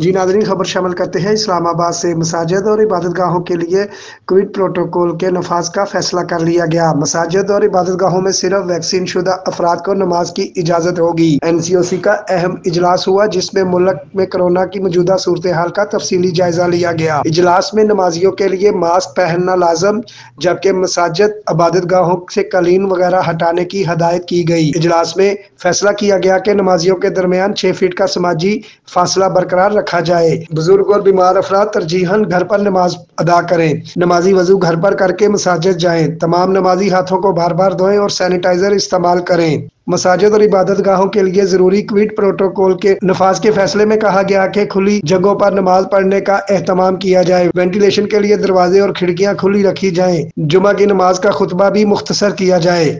जी नाजरीन खबर शामिल करते हैं इस्लामाबाद से। मसाजिद और इबादत गाहों के लिए कोविड प्रोटोकॉल के नफाज का फैसला कर लिया गया। मसाजिद और इबादत गाहों में सिर्फ़ वैक्सीन शुदा अफराद को नमाज़ की इजाज़त होगी। एन सी ओ सी का अहम इजलास हुआ, जिसमें मुल्क में कोरोना की मौजूदा सूरत हाल का तफसीली जायजा लिया गया। इजलास में नमाजियों के लिए मास्क पहनना लाजम, जबकि मसाजिद इबादत गाहों से कलीन वगैरह हटाने की हदायत की गई। इजलास में फैसला किया गया कि नमाजियों के दरमियान छह फीट का समाजी फासला बरकरार रखा रखा जाए। बुज़ुर्ग और बीमार अफराद तरजीहन घर पर नमाज़ अदा करें। नमाजी वज़ू घर पर करके मसाजिद जाएँ। तमाम नमाजी हाथों को बार बार धोएँ और सैनिटाइजर इस्तेमाल करें। मसाजिद और इबादत गाहों के लिए ज़रूरी क्विड प्रोटोकॉल के नफाज के फैसले में कहा गया कि खुली जगहों पर नमाज़ पढ़ने का एहतमाम किया जाए। वेंटिलेशन के लिए दरवाजे और खिड़कियाँ खुली रखी जाएँ। जुमा की नमाज़ का खुतबा भी मुख्तसर किया जाए।